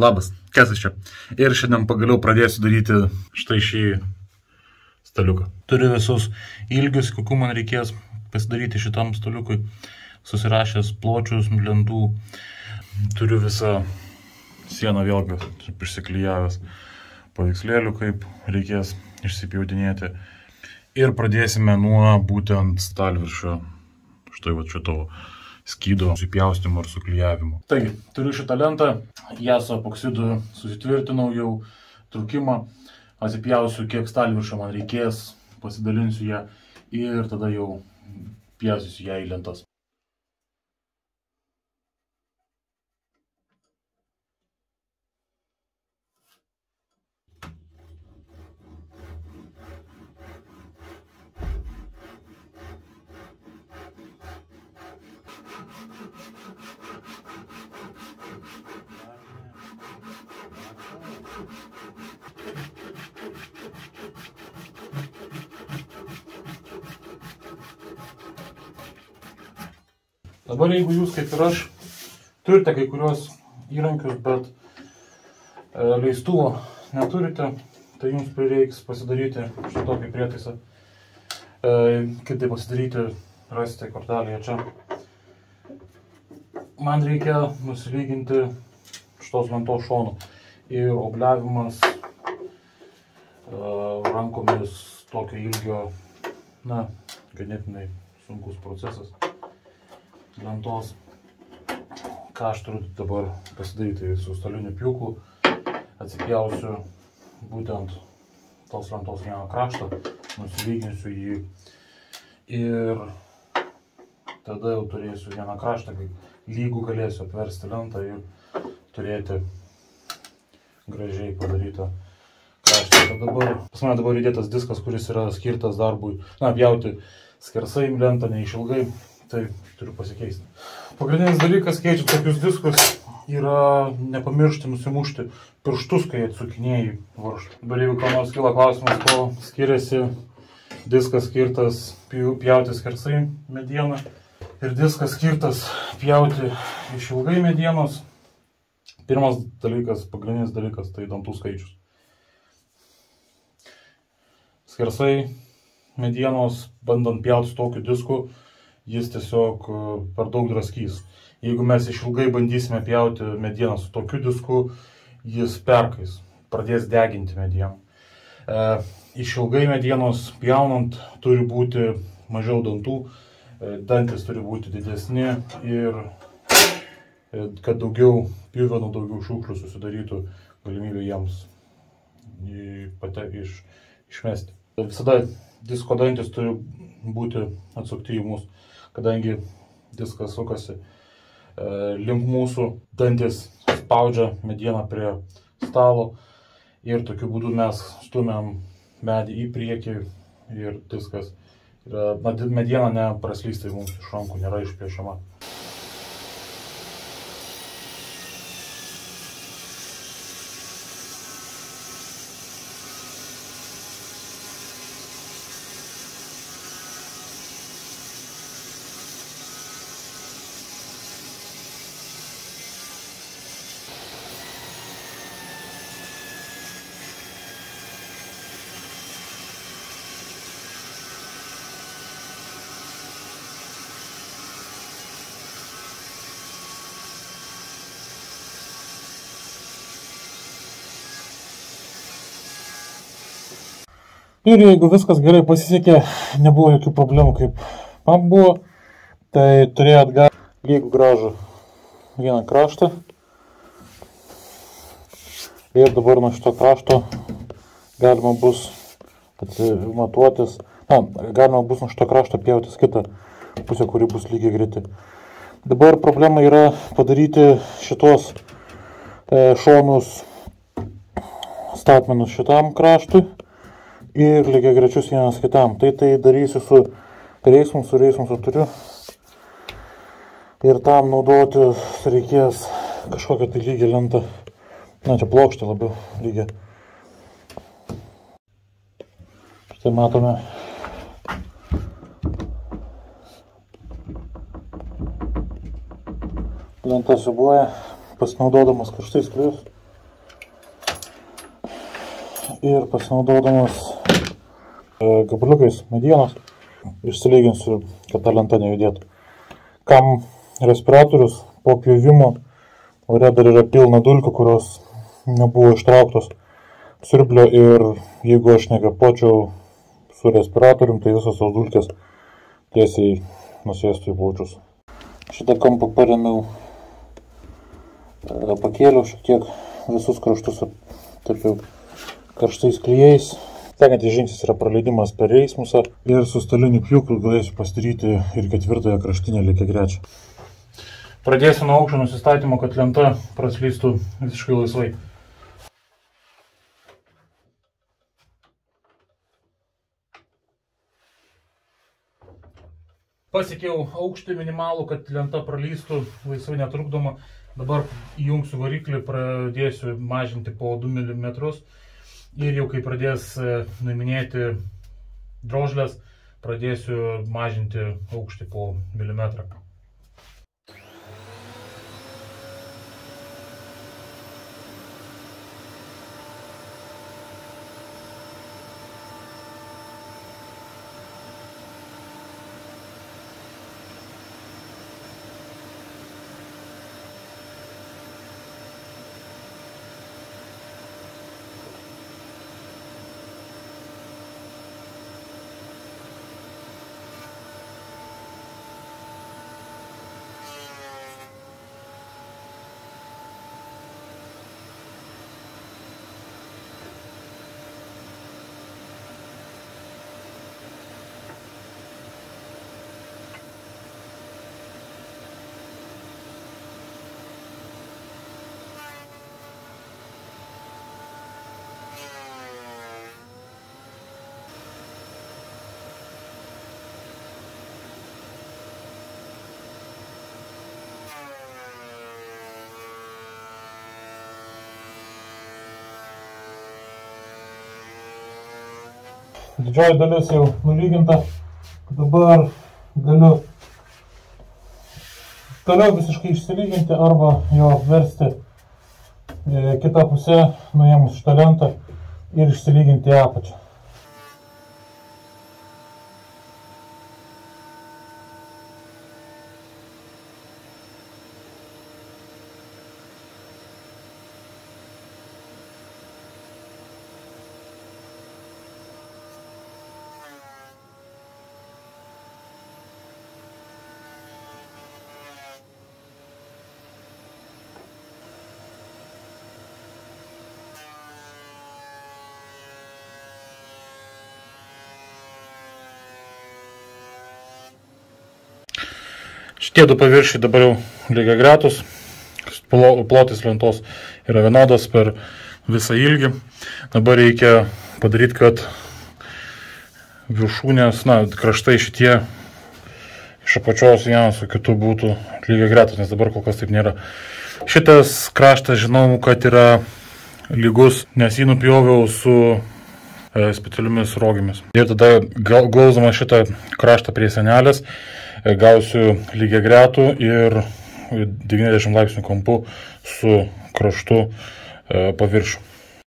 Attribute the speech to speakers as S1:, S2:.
S1: Labas, kas iš čia? Ir šiandien pagaliau pradėsiu daryti štai šį staliuką. Turiu visus ilgius, kokių man reikės pasidaryti šitam staliukui. Susirašęs pločius, lentų. Turiu visą sieną vėlgi prisiklyjavęs paveikslėlių, kaip reikės išsipjaudinėti. Ir pradėsime nuo būtent stalviršio. Štai va šito skydo supjaustimo ir suklyjavimo. Taigi, turiu šitą lentą, ją su epoksidu susitvirtinau jau trukimą, atsipjausiu, kiek stalviršio man reikės, pasidalinsiu ją ir tada jau pjausiu ją į lentas. Dabar jeigu jūs kaip ir aš turite kai kurios įrankius, bet e, leistuvo neturite, tai jums prireiks pasidaryti šitokį prietaisą. E, kaip tai pasidaryti, rasite kortelėje čia. Man reikia nusilyginti šitos lentos šonų ir obliavimas e, rankomis tokio ilgio, na, ganėtinai sunkus procesas lentos. Ką aš turiu dabar pasidaryti tai su staliniu pjūklu. Atsipjausiu būtent tos lentos vieną kraštą, nusilyginsiu jį ir tada jau turėsiu vieną kraštą, kai lygų galėsiu apversti lentą ir turėti gražiai padarytą kraštą. Bet dabar, pas mane dabar įdėtas diskas, kuris yra skirtas darbui, na, pjauti skersai lentą, neišilgai, tai turiu pasikeisti. Pagrindinis dalykas, keičiant tokius diskus, yra nepamiršti nusimušti pirštus, kai atsukinėjai varžtą. Dabar jeigu kam nors kyla klausimas, ko skiriasi diskas skirtas pjauti skersai medieną ir diskas skirtas pjauti iš ilgai medienos. Pirmas dalykas, pagrindinis dalykas, tai dantų skaičius. Skersai medienos, bandant pjauti tokiu disku, jis tiesiog e, per daug draskys. Jeigu mes išilgai bandysime pjauti medieną su tokiu disku, jis perkais, pradės deginti medieną. E, išilgai medienos pjaunant turi būti mažiau dantų, e, dantis turi būti didesni ir e, kad daugiau pjuvenų, daugiau šūklių susidarytų galimybė jiems pate, iš, išmesti. Visada disko dantis turi būti atsukti į mūsų kadangi diskas sukasi e, link mūsų, dantis spaudžia medieną prie stalo ir tokiu būdu mes stumiam medį į priekį ir diskas yra, mediena nepraslysta į mūsų iš rankų, nėra išplėšiama. Ir jeigu viskas gerai pasisekė, nebuvo jokių problemų, kaip man buvo, tai turėjo atgal lygų gražų vieną kraštą. Ir dabar nuo šito krašto galima bus matuotis, na, galima bus nuo šito krašto pjautis kitą pusę, kuri bus lygiai greiti. Dabar problema yra padaryti šitos e, šonus statmenus šitam kraštui ir lygiai grečius vienas kitam. Tai tai darysiu su reismu, su reismu su turiu. Ir tam naudoti reikės kažkokią tai lygią lentą. Na, čia plokštė labiau lygią. Štai matome. Lenta subuoja, pasinaudodamas karštais klius. ir pasinaudodamas gabaliukais medienos išsilyginsiu, kad ta lenta nejudėtų. Kam respiratorius po pjovimo ore dar yra pilna dulkių, kurios nebuvo ištrauktos siurblio ir jeigu aš nekvepuočiau su respiratorium, tai visos tos dulkės tiesiai nusėstų į plaučius. Šitą kampą paremiau, e, pakėliau šiek tiek visus kraštus tapiau karštais klyjais. Sekantis žingsnis yra praleidimas per eismusą ir su staliniu pjūklu galėsiu pasidaryti ir ketvirtąją kraštinę lygiai grečią. Pradėsiu nuo aukščio nusistatymo, kad lenta praslystų visiškai laisvai. Pasiekiau aukštį minimalų, kad lenta pralystų laisvai netrukdoma. Dabar įjungsiu variklį, pradėsiu mažinti po 2 mm ir jau kai pradės e, nuiminėti drožlės, pradėsiu mažinti aukštį po milimetrą. Didžioji dalis jau nulyginta. Dabar galiu toliau visiškai išsilyginti arba jo apversti e, kitą pusę, nuėmus šitą lentą ir išsilyginti apačią. Šitie du paviršiai dabar jau lygiai gretus, plotis lentos yra vienodas per visą ilgį. Dabar reikia padaryti, kad viršūnės, na, kraštai šitie iš apačios vienas su kitu būtų lygiai gretus, nes dabar kol kas taip nėra. Šitas kraštas žinau, kad yra lygus, nes jį nupjoviau su e, specialiomis rogėmis. Ir tada glauzama šitą kraštą prie senelės gausiu lygiai gretų ir 90 laipsnių kampu su kraštu e, paviršiu.